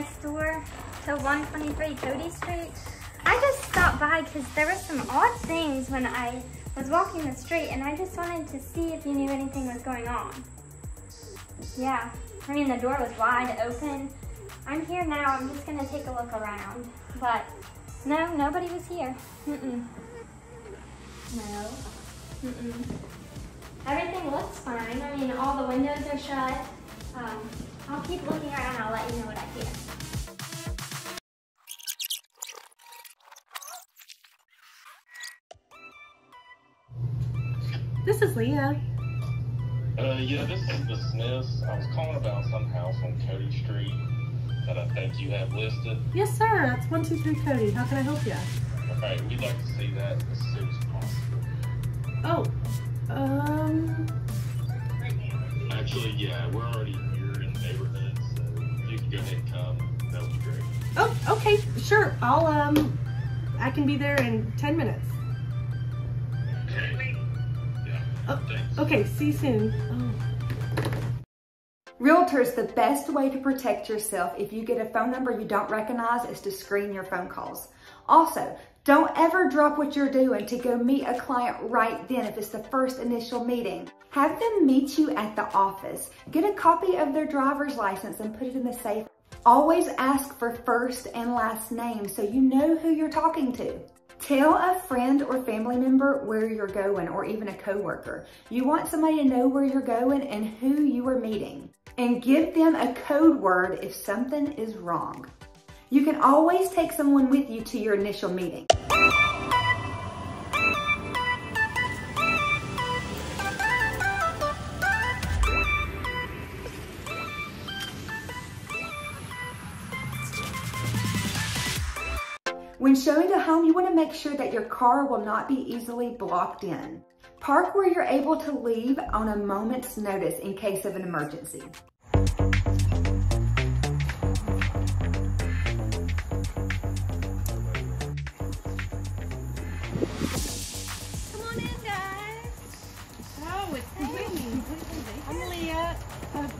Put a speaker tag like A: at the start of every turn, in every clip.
A: next door to 123 Cody Street. I just stopped by because there were some odd things when I was walking the street and I just wanted to see if you knew anything was going on. Yeah, I mean the door was wide open. I'm here now, I'm just gonna take a look around. But no, nobody was here. Mm-mm. No. Mm-mm. Everything looks fine. I mean, all the windows are shut. Um, I'll keep looking around. I'll let you know what I hear.
B: This is Leah.
C: Uh, yeah, this is the Smiths. I was calling about some house on Cody Street that I think you have listed.
B: Yes, sir. That's 123 Cody. How can I help you?
C: Okay, we'd like to see that as soon as possible.
B: Oh, um,
C: Actually, yeah, we're already here in the neighborhood, so you can go ahead and come, that would be great.
B: oh, okay, sure. I'll, um, I can be there in 10 minutes.
C: Okay. Yeah,
B: Oh. Okay, see you soon. Oh.
D: Realtors, the best way to protect yourself if you get a phone number you don't recognize is to screen your phone calls. Also, don't ever drop what you're doing to go meet a client right then if it's the first initial meeting. Have them meet you at the office. Get a copy of their driver's license and put it in the safe. Always ask for first and last name so you know who you're talking to. Tell a friend or family member where you're going or even a coworker. You want somebody to know where you're going and who you are meeting. And give them a code word if something is wrong. You can always take someone with you to your initial meeting. When showing a home, you want to make sure that your car will not be easily blocked in. Park where you're able to leave on a moment's notice in case of an emergency.
B: Come on in, guys. It's completely, I'm Leah.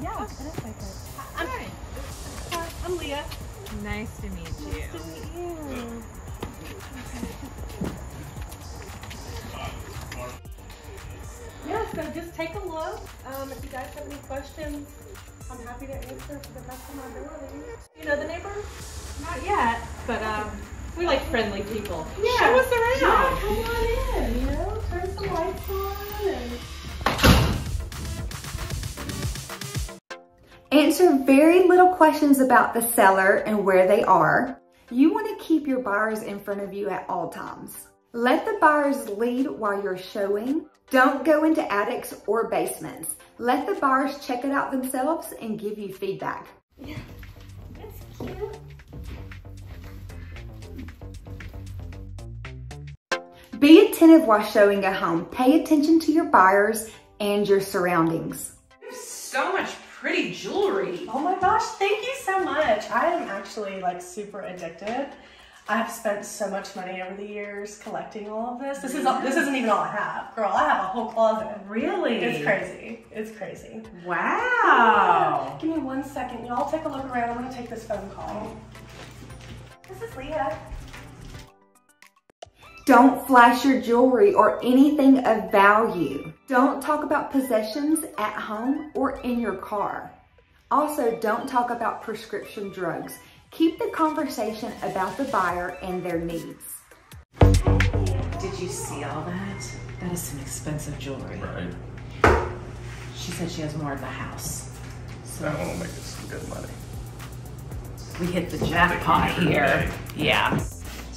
B: Yeah, it is my code. I'm, Leah.
E: Nice to meet you.
B: Nice to meet you. Yeah, so just take a look. Um, if you guys have any questions, I'm happy to answer to the best of my ability. You know the neighbor?
E: Not yet, but um, we like friendly people.
B: Yeah.
E: Show us around.
B: Yeah, come on in, you know, turn some lights on and
D: Answer very little questions about the seller and where they are. You want to keep your buyers in front of you at all times. Let the buyers lead while you're showing. Don't go into attics or basements. Let the buyers check it out themselves and give you feedback.
A: That's cute.
D: Be attentive while showing a home. Pay attention to your buyers and your surroundings.
E: There's So much pretty jewelry.
B: Oh my gosh, thank you so much. I am actually like super addicted. I've spent so much money over the years collecting all of this. This is this isn't even all I have. Girl, I have a whole closet.
E: Really?
B: It's crazy. It's crazy.
E: Wow.
B: Give me one second. Y'all take a look around. I'm gonna take this phone call. This is Leah.
D: Don't flash your jewelry or anything of value. Don't talk about possessions at home or in your car. Also, don't talk about prescription drugs. Keep the conversation about the buyer and their needs.
E: Did you see all that? That is some expensive jewelry.
C: Right.
E: She said she has more in the house.
C: I want to make us some good money.
E: We hit the jackpot
C: Thank you.
E: here. Yeah.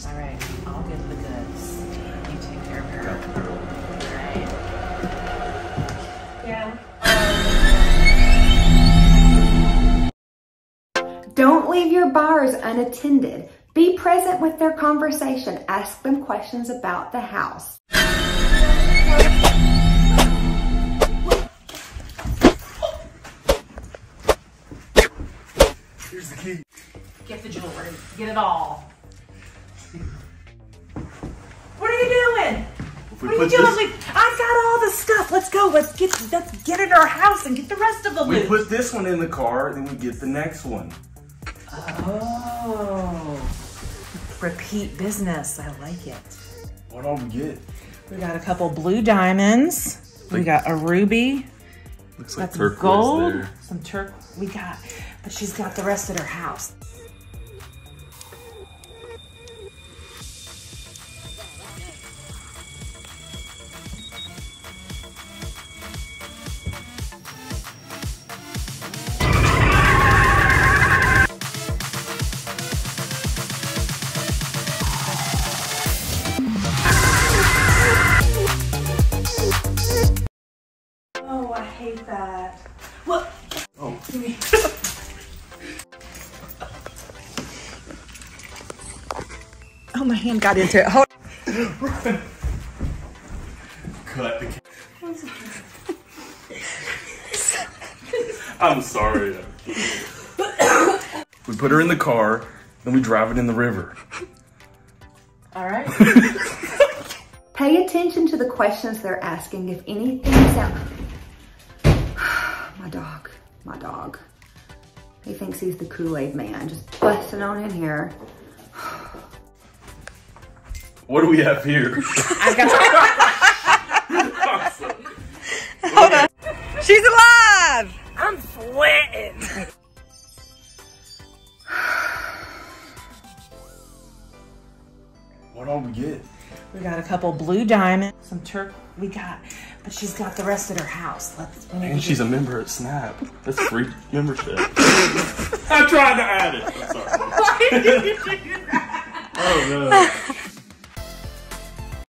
E: All right, I'll get the goods. You take care of her.
D: Leave your buyers unattended. Be present with their conversation. Ask them questions about the house.
F: Here's the key.
E: Get the jewelry. Get it all.
F: We
E: What are you
F: put
E: doing?
F: this.
E: Like, I got all the stuff. Let's go. Let's get let's get in our house and get the rest of the loot.
F: We put this one in the car, then we get the next one.
E: Oh, repeat business. I like it.
F: What all we get?
E: We got a couple blue diamonds. We got a ruby.
F: Looks
E: Got
F: like
E: some
F: turquoise
E: gold.
F: there.
E: Some turk. We got, but she's got the rest of her house.
B: Oh,
E: my hand got into it. Hold.
F: cut the. I'm sorry. we put her in the car, then we drive it in the river.
E: All right.
D: Pay attention to the questions they're asking. If anything sounds... my dog, my dog. He thinks he's the Kool-Aid man, just busting on in here.
F: What do we have here?
E: Hold on, She's alive. I'm sweating.
F: what all we get?
E: We got a couple blue diamonds. Some turk. We got, but she's got the rest of her house. Let's.
F: And she's a member at Snap. That's free membership. I tried to add it. I'm sorry. oh no.